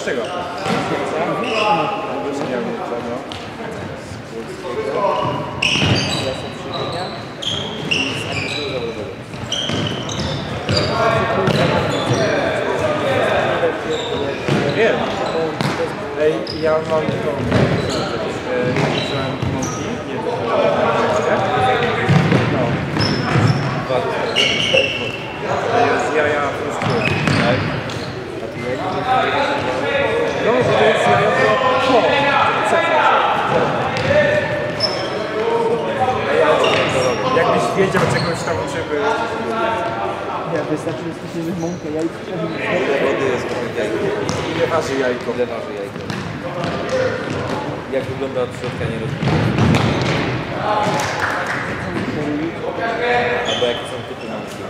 z czego? Z angielskiego zawodowego. Wiem. Ej, ja mam tą... e, mąki, wiem, No. To jest jaja frustrują. Tak? To jest? Jakbyś wiedział czegoś tam, żeby... Ja wystarczy, że słyszymy mąkę, jajko. Wody jest trochę jajko. Ile waży jajko? Ile waży jajko? Jak wygląda od środka, nie rozumiem. Albo jakie są typy mąki.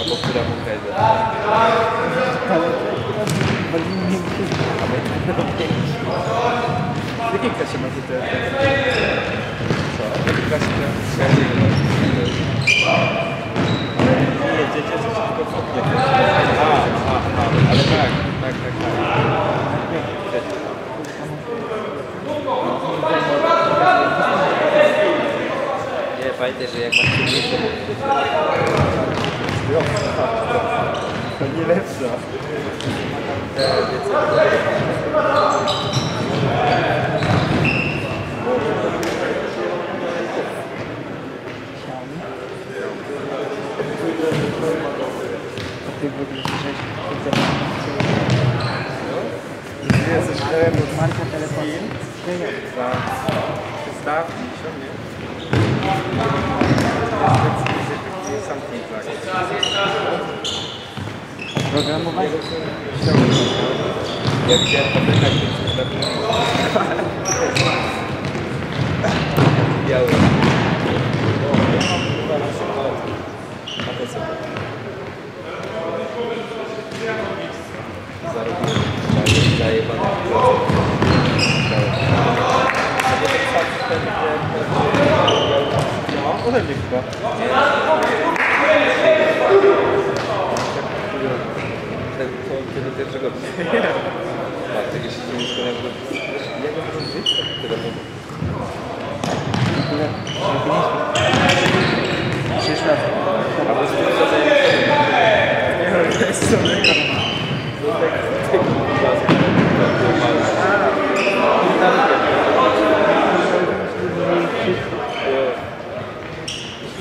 Albo która mąka jest lepsza. Ale bardziej miękkie. W jakiej klasie macie te... Co? W te... Nie jedziecie, się tylko fotnie. A, a, a, ale tak, tak, tak, tak. Nie, pamiętaj, że jak masz trudniejsze To nie lepsza. A ty w ogóle słyszałeś, Nie jesteś krem od marka telefonu. Nie, nie. za 300, 50, nie? Something like. Programowanie. Jak widziałem papierka, to coś takiego. Biały. A to co? Zarobiłem. Daję- Daję panu. A nie tak sam ten, No, ode mnie chyba. To, tego pierwszego. Tak, tego się nie do... Jak on to wyjść z telefonu? Przyszła. Albo z tym rodzajem Nie, no, to jest co mega. No tak, tak,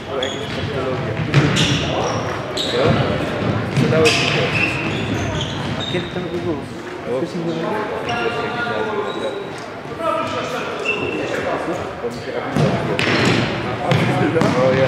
Była jakaś technologia. Co? Sprzedałeś mi to. A kiedy to by było? O, Wcześniej nie było? wiesz, jaki nazwy, naprawdę. To mi się awizo O ja,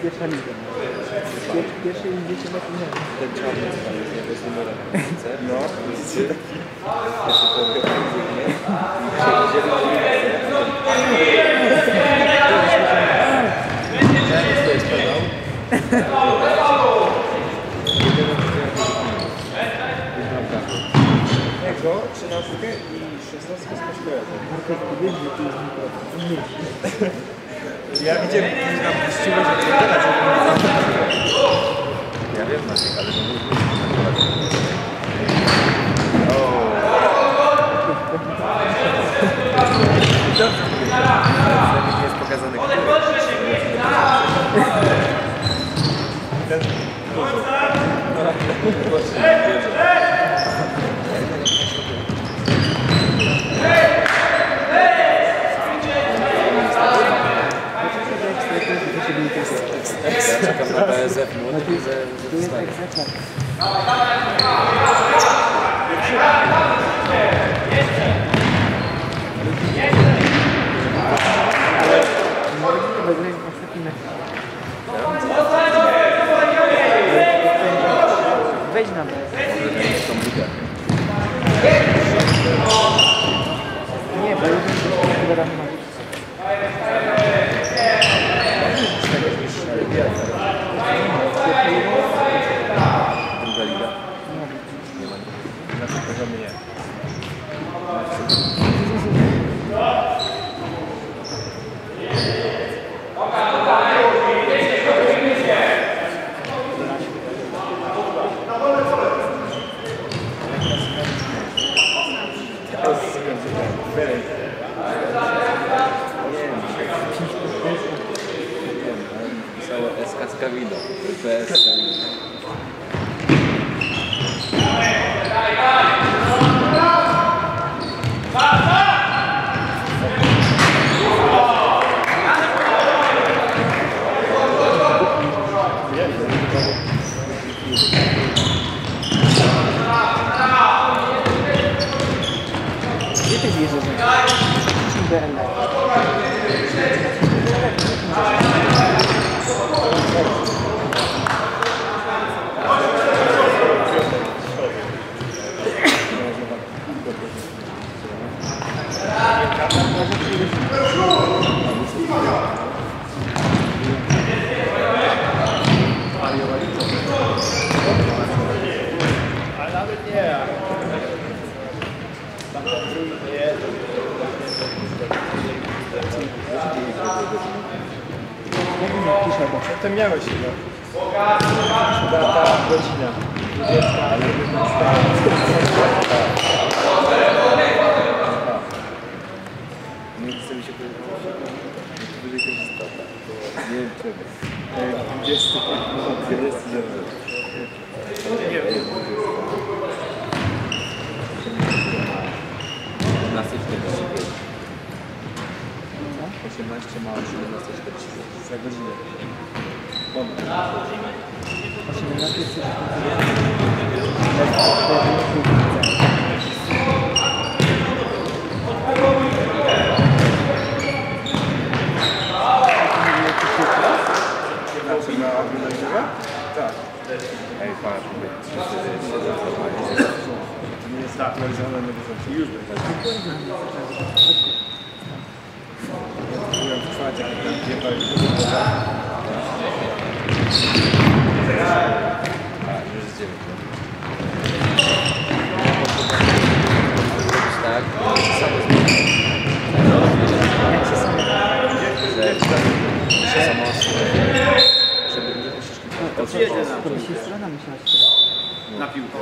ja z tylko pierwsza liga. Pier, pierwszy i dzieci na tym nie ma. Ten czarny co tam jest, jest numerem. No. Widzicie? Jeszcze to nie? I zielony To jest pedał. Jego, 13 i 16 z kosztowego. Marka powiedz, że to jest mikrofon. Ja widziałem, że nam puściło, że to teraz Ja wiem ale to fez nada. capito, potrebbe essere... nie wiem czego. 20 Nie wiem. 18.45. 18 mała 17.45. Za godzinę. Ponad. 18.45. nie jest aktualizowane na bieżąco. Już będzie. W czwartek, jak tam i A, już jest 9. Tak, samo zmienić. Samo żeby nie musisz To strona musiała się Na piłkę.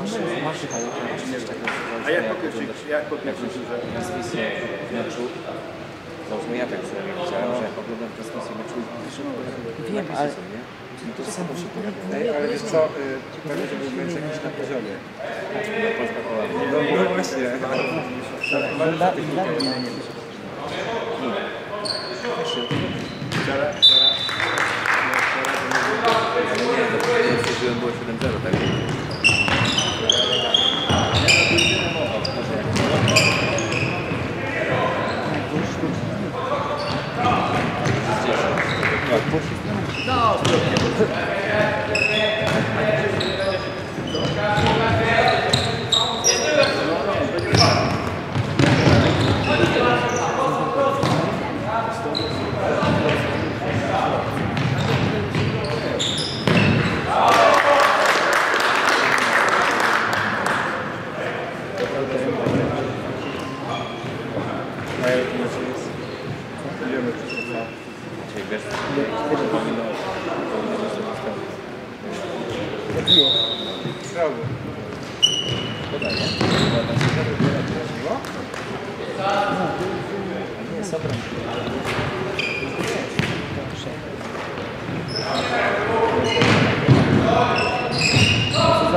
No jakąś taką A jak po pierwszej, jak po pierwszej turze? transmisję meczu, załóżmy ja tak sobie widziałem, że jak oglądam transmisję meczu Wiem, ale-? No to samo się pojawia. Ale wiesz co, y, pewnie, że był mecz jakiś na poziomie. No. No, no właśnie. Dla, dla mnie nie wyszło. Ale nie, no to przeżyłem było 7-0, tak? A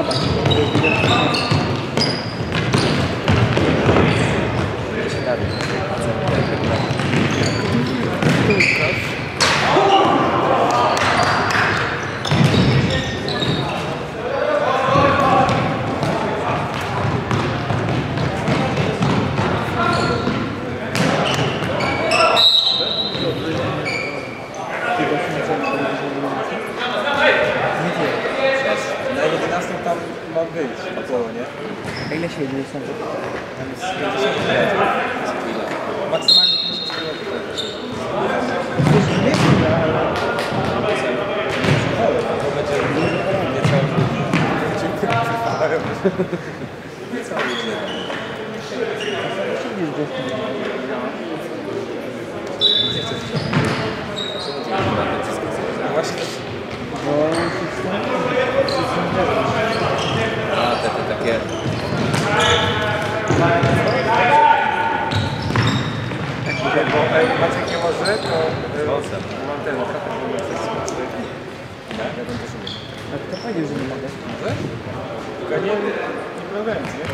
Bye-bye. Tam jest 50 km. Maksymalnie 50 km. To będzie niecały Niecały godzinę. Siedzisz gdzieś tam. Nie chcę się Czemu ty na naciskać sobie? Właśnie. Bo się wstępuje. A, te, te takie... Bo jak Maciek nie może, to e, Owszem. mam ten naprawdę pomysł. Umiem. A kto powiedział, że nie mogę? Może? Tylko nie, nie problem, nie?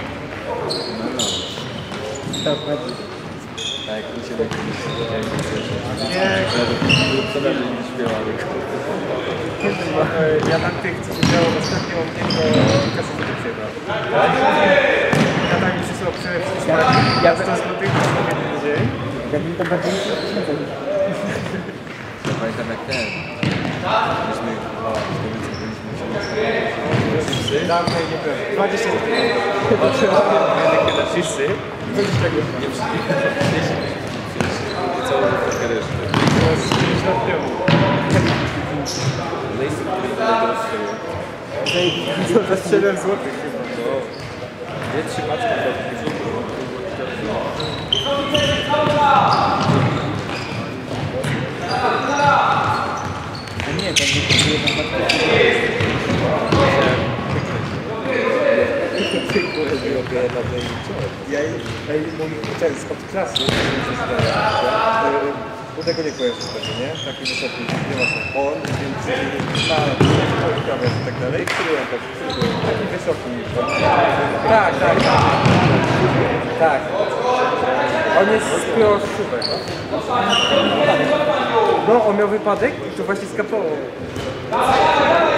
No, no. Tak, jak u Ciebie kiedyś siedziałem i słyszę. Nie, Co lepiej nie śpiewamy. e, ja na tych, co się działo ostatnio, mam tylko brał. Ja tam mi przysłał przede wszystkim Ja- ja 100 złotych na jeden dzień. Ja bym to bardziej nie pamiętam jak ten. Myśmy o, w Gliwicy byliśmy się chipsy. Dawno nie byłem. 20 złotych. Miałem takie na chipsy. Coś tego. Nie przyjechaliśmy. Całą trochę resztę. To jest 5 lat temu. Lejsy, który najdroższy. To jest 7 złotych chyba. To dwie, trzy paczki do A nie, to nie kupuje na patrzę. Ja ej, mój ten od klasy, do tego nie kojarzę tego, nie? Taki wysoki, nie ma. On, więc na i tak dalej. Który on był? Taki wysoki. Tak, tak, tak. Tak. On jest z Pioszówek. No, on miał wypadek i to właśnie skapało.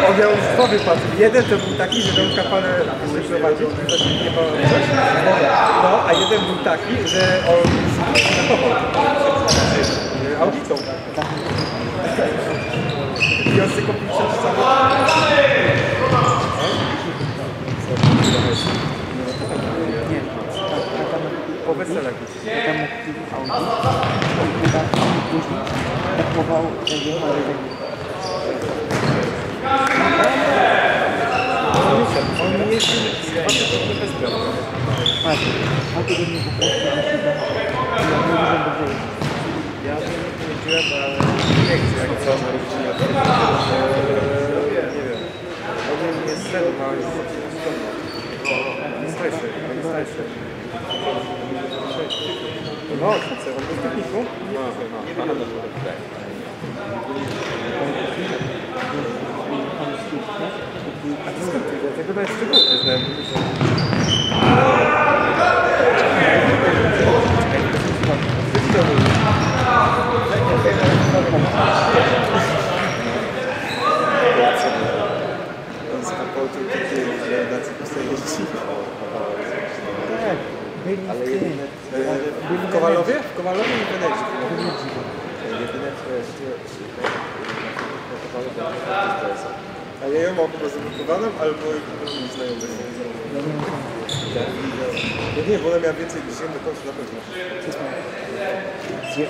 On miał dwa wypadki. Jeden to był taki, że miał kapalę przeprowadzić, znaczy nie pamiętam coś. No, a jeden był taki, że on skapował. Audicą. I on sobie kupił przez. Nie, ma Po weselach. ma kupił Audi. I później do tego. On nie jeździł dwa tygodnie bez prawa. Patrz, dwa tygodnie po prostu ja jest. Ja nie jeździłem, ale nie chcę, jak co on robi. Nie wiem. On nie jest ten, ma jest starszy, on jest starszy. No, chcę, on był w techniku. No, no, no, no, tak. A ty skąd ty? Ja na co postoi jeździ. Tak, byli Ale jedyne, Byli W Kowalowie? W Kowalowie i w Wenecji. jedyne co jest, to jest A ja ją mam po prostu wykuwaną, albo znajomych. No nie, bo ona miała więcej niż jedno końcu na pewno. Gdzie?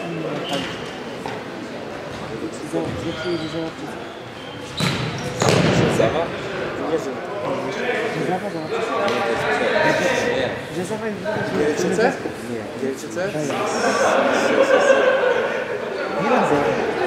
Gdzie załatwić? Zawa? Nie wiem. Że zawa załatwić? Nie. Że zawa jest Wielczyce? Nie. Wielczyce? Nie zawa.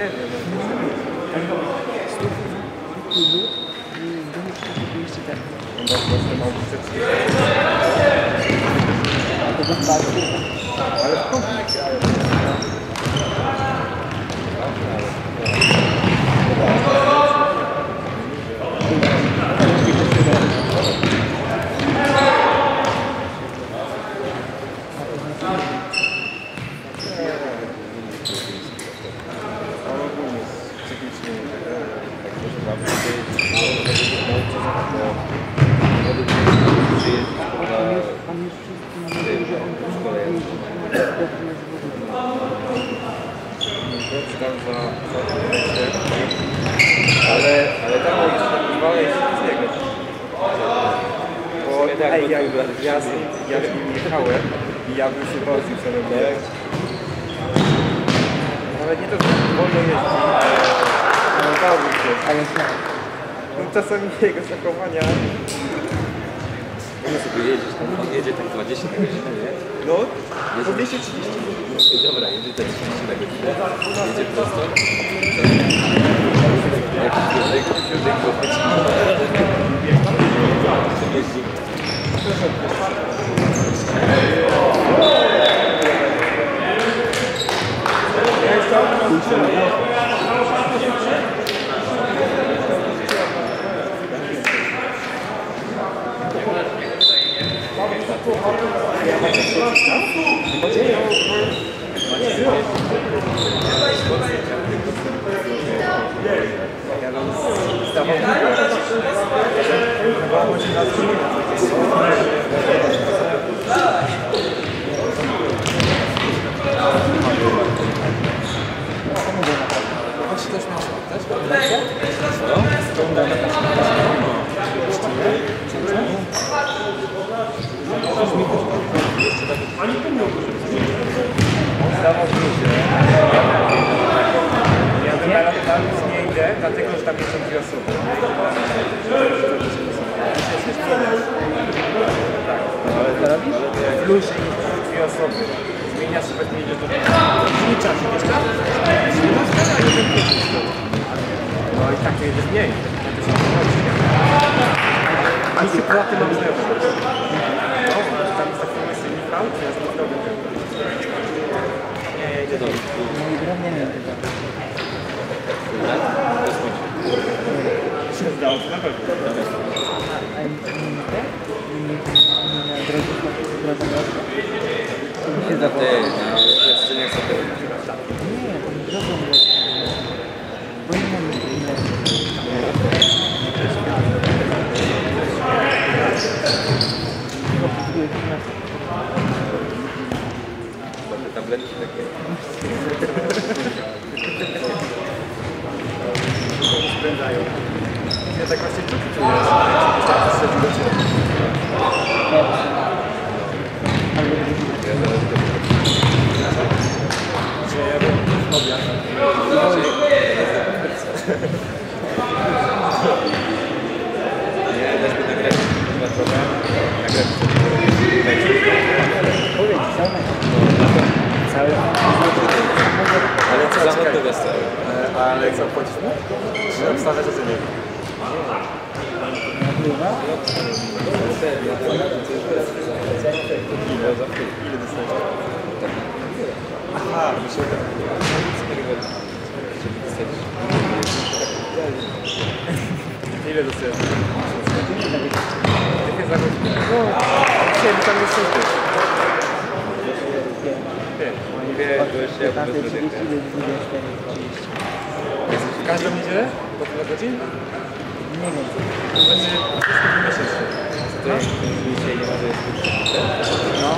Elbląg. Nie, tak. Też po drodze. I to było jak były... I to były jak budowane z takimi Ciężko to wziąć, ale nie wiem. On tak właśnie ma uliczeczki. Ale w konflikcie, ale... On ogólnie jest psychicznie... e, Tak może wam powiedzieć, że żeby nauczyć, to przyjeździć na Pan już wszystkim mówił, że on tam jeździ. tam za, za wejście. Ale, ale tam jeszcze pozwala iść z niego. Bo tak, ej, bo ja, ja, z, ja z nim jechałem i ja bym się nim co robię. Nawet nie to, że wolno jeździ, ale bałbym się. Ale? No, czasami jego zachowania, On sobie jedzie, tam, on jedzie tak 20 na godzinę, nie? no, po 230. Dobra, jedzie tak 30 na godzinę, jedzie prosto. Jak środek, środek go jeździ. Ja bym stawał Dlatego że tam są dwie osoby. Tak. W luzie dwie osoby. Zmieniasz sobie nie idzie do Zliczasz idziesz tam? No i tak to jedziesz mniej. To się nie. A się poza tym mam znajomych. No, tam jest taki myśl Michał, czy ja z nim robię. Nie, ja idę do No i drobnie nie tego. się zdało, to na pewno. A nie te? Nie na drodze, drodze mocno. To by się Ty, zawołało. na świadczeniach sobie Nie, to nie drogą mocno. Bo inne inne. Chyba próbuję gimnastykę. te tabletki takie. spędzają. Ja tak właśnie czuję, czuję, że tak strzeliło cię. Albo drugi. Ja zaraz go Że ja bym obiad. Nie, też by nagrać chyba trochę. Nagrać Powiedz, cały Cały. Ale co za to jest cały? Ale co, płacisz mu? Czy obstawia, że ty nie? Nagrywa? Ile za Ile dostajesz? Aha, mi się Ile dostajesz? Jakie za godzinę? No, dzisiaj by tam nie. Pięć. Nie wiem, bo jeszcze ja 15, po prostu 30, 24, 30. Każdą niedzielę? Po tyle godzin? Nie wiem. To będzie wszystko miesięcznie. To dzisiaj nie ma, że jest No.